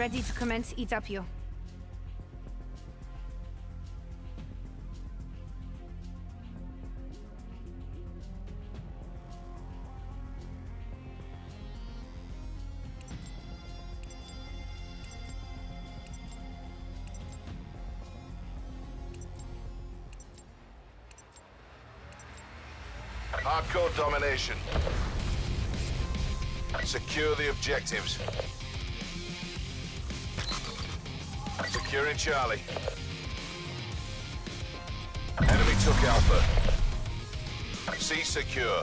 ready to commence Itapio. Hardcore domination. Secure the objectives. Securing Charlie. Enemy took Alpha. C secure.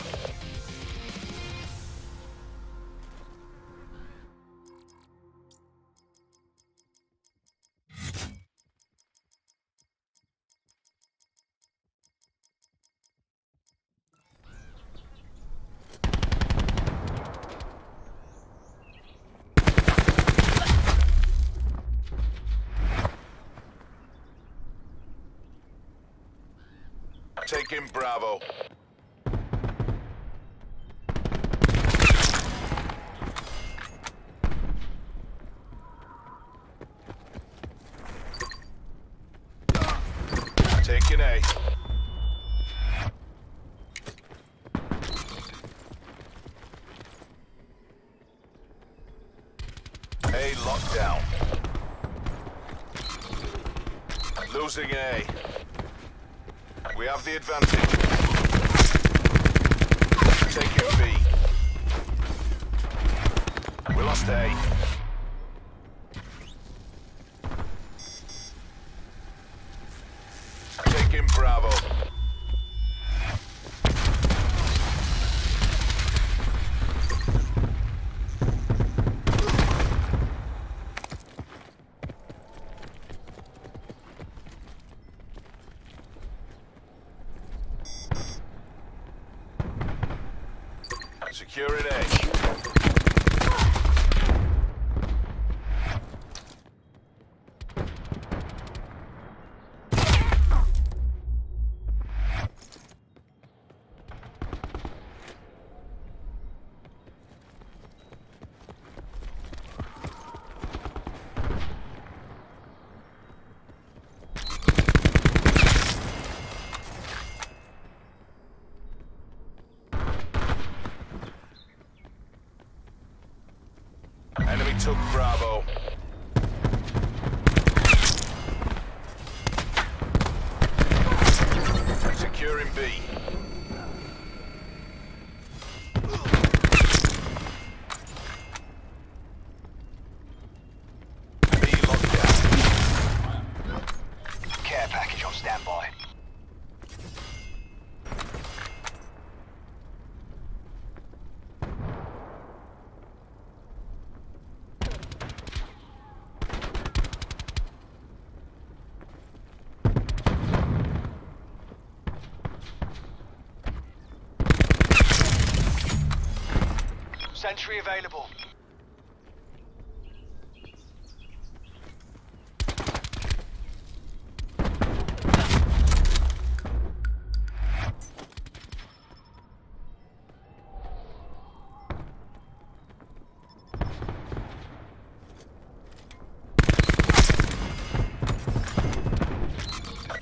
Taking Bravo. Taking A. A locked down. Losing A. We have the advantage. Taking B. We lost A. Taking Bravo. Securing A. Sentry available.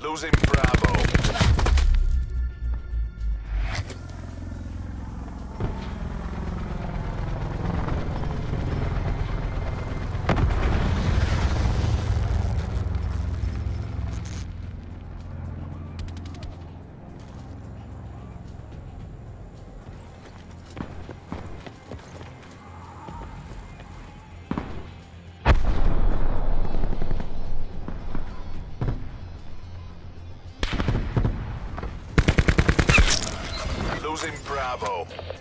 Losing Bravo. Bravo.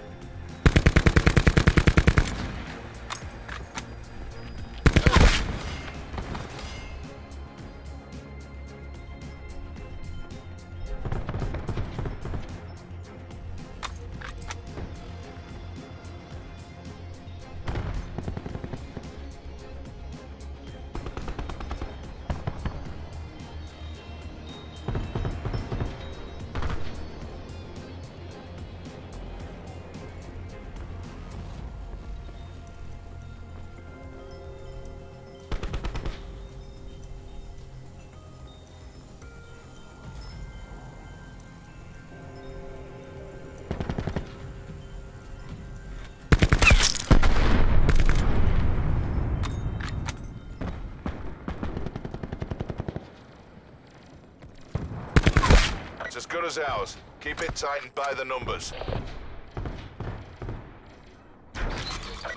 As ours. Keep it tightened by the numbers.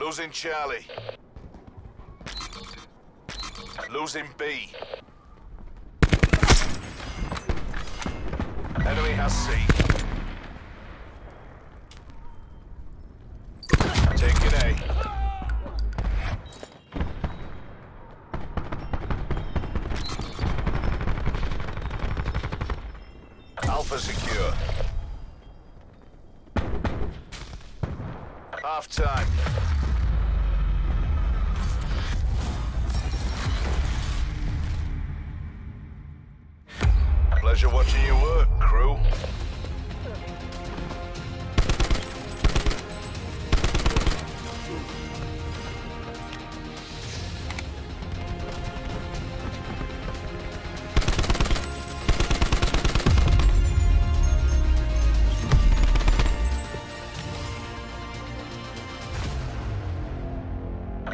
Losing Charlie. Losing B. Enemy has C. Pleasure watching you work, crew.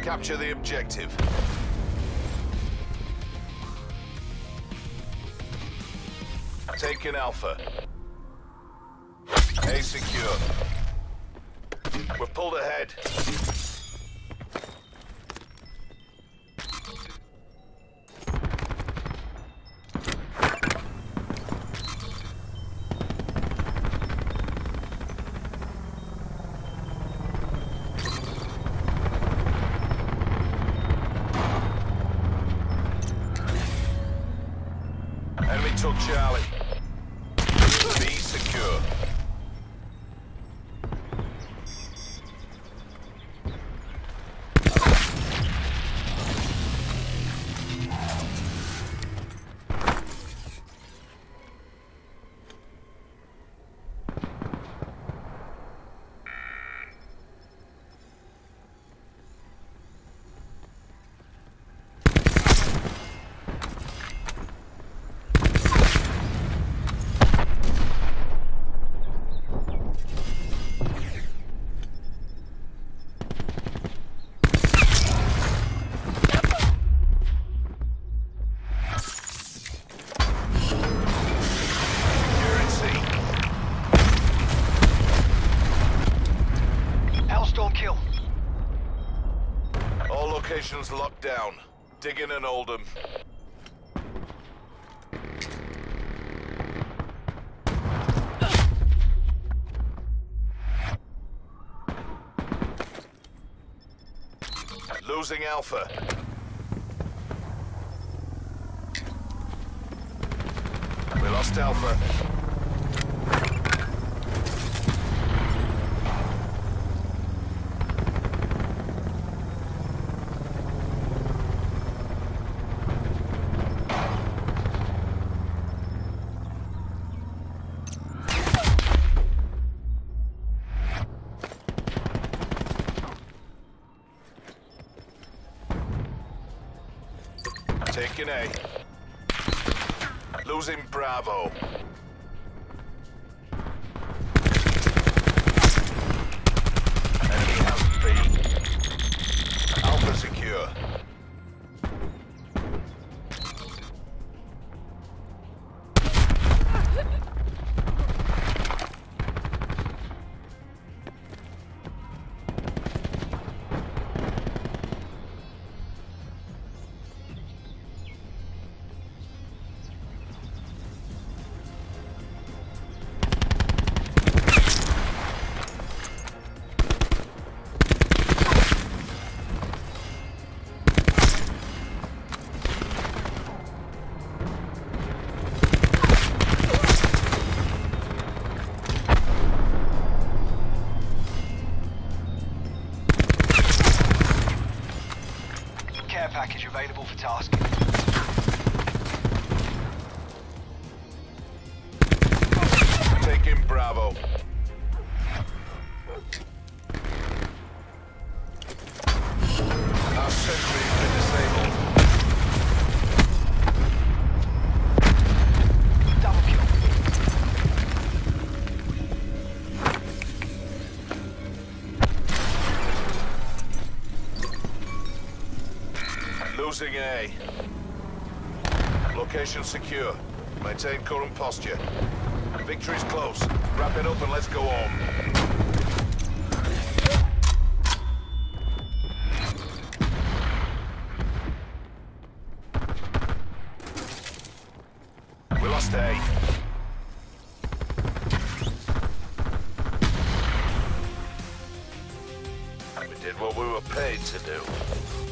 Capture the objective. Taking Alpha. A secure. We're pulled ahead. Enemy took Charlie. All locations locked down. Digging and Oldham. Losing Alpha. We lost Alpha. Taking A. Losing Bravo. Available for tasking. Losing A. Location secure. Maintain current posture. Victory's close. Wrap it up and let's go home. We lost A. We did what we were paid to do.